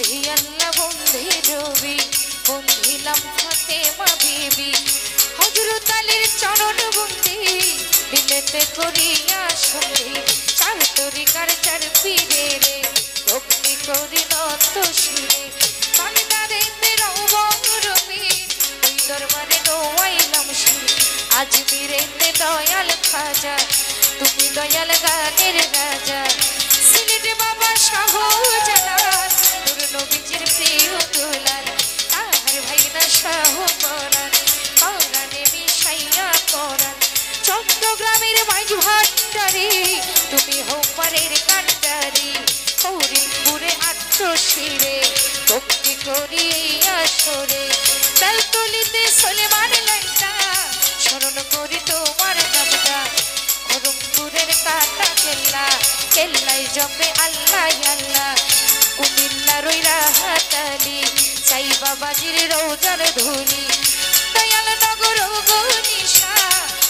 বন্ধি আল্লাহ বন্ধি রবি বন্ধিলাম ফাতেমা বিবি। হজরত আলীর চরণ বন্দি দিলেতে করিয়া সন্ধি। চার তরিকার চার পীরে রে, ভক্তি করি নত শিরে বাগদারে তেরাও রবি, ওই দরবারে নোয়াইলাম শির। আজমিরেতে দয়াল খাজা, তুমি দয়াল গানের রাজা। সিলেটে বাবা শাহ তোর নবীজির প্রিয় দুলাল, তাহার ভাই না শাহ পরাণ পরাণে মিশাইয়া পরাণ। চট্টগ্রামের মাঝ ভান্ডারি, তুমি আত্মশিরে, ভক্তি করি আসরে। বেলতলিতে সলেমান লাইটা স্মরণ করি তোমার নামটা। কাটা কেল্লা কেল্লাই জপে আল্লাহ আল্লাহ। হাতালি চাই বাবাজির রৌজার ধুলি দয়াল নগর গনিশা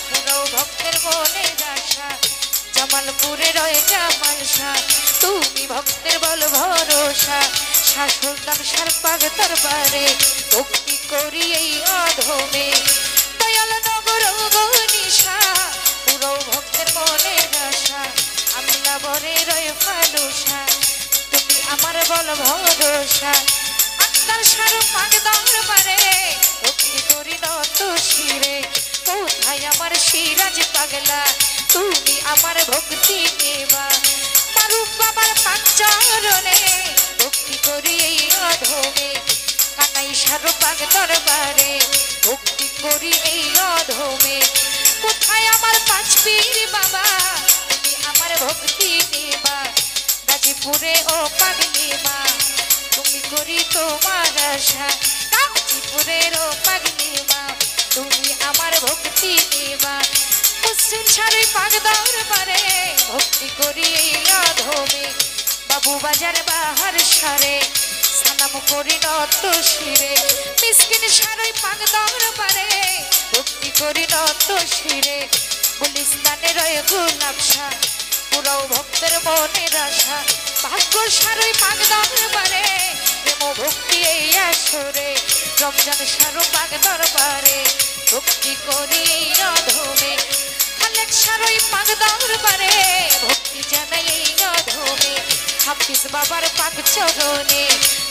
পুরো ভক্তের মনে আশা জামালপুরে রয়ে জামাল শাহ তুমি ভক্তের বল ভরসা। শাসন নাম সারপাগ দরবারে, ভক্তি করি এই অধমে। দয়াল নগর গনিশা পুরো ভক্তের মনে আশা আমলা বরে রয়ে ফালুসা, তুমি আমার বল ভরসা। আত্মার সার পাগ দরবারে ভক্তি করি নত শিরে। কোথায় আমার সিরাজ পাগলা? তুমি আমার ভক্তি নেবা মারুফ বাবার পাক ভক্তি করি এই অধমে। কানাই সার পাগ দরবারে ভক্তি করি এই অধমে। কোথায় আমার পাঁচ পীর বাবা? তুমি আমার ভক্তি নেবা গাজীপুরে ও পাগলি মা তুমি করি তোমার আশা। গাজীপুরের ও পাগলি মা তুমি আমার ভক্তি নেবা পশ্চিম সারি পাগ দরবারে ভক্তি করি অধমে বাবু বাজার বাহার সারে, সালাম করি নত শিরে। মিসকিন সারই পাগ দরবারে ভক্তি করি নত শিরে। গুলিস্তানের রয়ে গোলাপ শাহ পুরো ভক্তের মনের আশা। ভাগ্য সারই পাগ দরবারে প্রেম ভক্তি এই আসরে রমজান সারু পাগ দরবারে ভক্তি করি এই অধমে খালেক সারই পাগ দরবারে ভক্তি জানাই এই অধমে হাফিজ বাবার পাক চরণে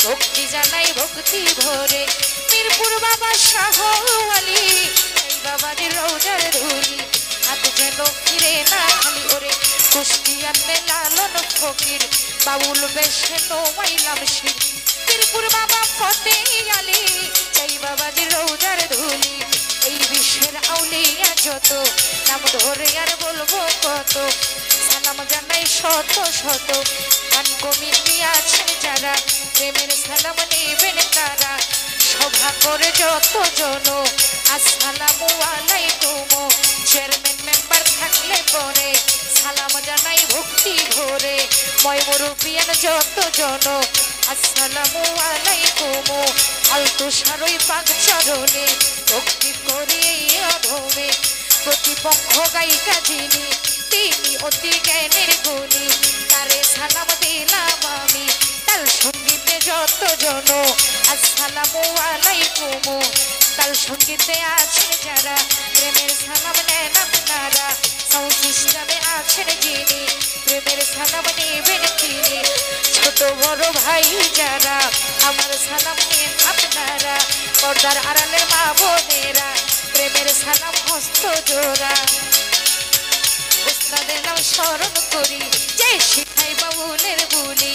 ভক্তি জানাই ভক্তি ভরে মিরপুর বাবা শাহ আলী এই বাবার রৌজার ধুলি হাত যেন ফিরে না খালি ওরে কুষ্টিয়াতে লালন ফকির, বাউল বেশে নোয়াইলাম শির। মিরপুর বাবা ফতে আলী চাই বাবাজি রৌজার ধুলি, এই বিশ্বের আউলিয়া যত, নাম ধরে আর বলব কত। সালাম জানাই শত শত, গান কমিটি আছে যারা, প্রেমের সালাম নেবেন তারা। সভা করে যত জন, আসসালামু আলাইকুম, চেয়ারম্যান থাকলে পরে সালাম জানাই ভক্তি ভরে। ময় মুরুবিয়ান যত জন আসসালামু আলাইকুম। আলতু সারই পাক চরণে, ভক্তি করি অধমে। প্রতিপক্ষ গায়িকা যিনি, তিনি অতি জ্ঞানের গুণী। তারে সালাম দিলাম আমি তার সঙ্গীতে যত জন আসসালামু আলাইকুম। তার সঙ্গীতে আছে যারা প্রেমের সালাম নেন আপনারা সাউন্ড সিস্টেমে আছেন যিনি, প্রেমের সালাম নেবেন তিনি। ছোট বড় ভাই যারা, আমার সালাম নেন আপনারা পর্দার আড়ালের মা বোনেরা, প্রেমের সালাম হস্ত জোড়া। ওস্তাদের নাম স্মরণ করি। যে শিখাই বাবুলের বলি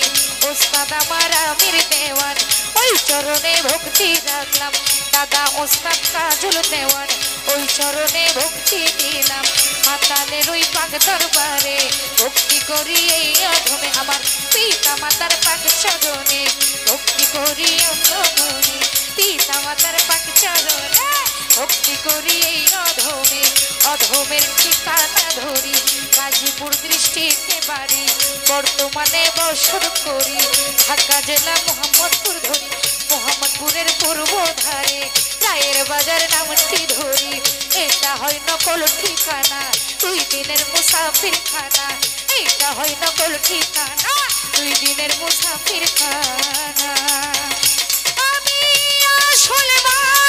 ওস্তাদ আমার আমির দেওয়ান। ওই চরণে ভক্তি রাখলাম, দাদা ওস্তাদ কাজল দেওয়ান। ওই চরণে ভক্তি দিলাম মাতালের ওই পাক দরবারে। ভক্তি করি এই অধমে আমার পিতা মাতার পাক চরণে। ভক্তি করি অন্ধমনে পিতা মাতার পাক চরণে। ভক্তি করি এই অধমে, অধমের ঠিকানা ধরি, গাজীপুর দৃষ্টিতে বাড়ি, বর্তমানে বসর করি, ঢাকা জেলা মোহাম্মদপুর ধরি, মোহাম্মদপুরের পূর্ব ধারে রায়ের বাজার নামটি ধরি, এটা হয় নকল ঠিকানা, দুই দিনের মুসাফির খানা এটা হয় নকল ঠিকানা, দুই দিনের মুসাফির খানা আমি আসল যা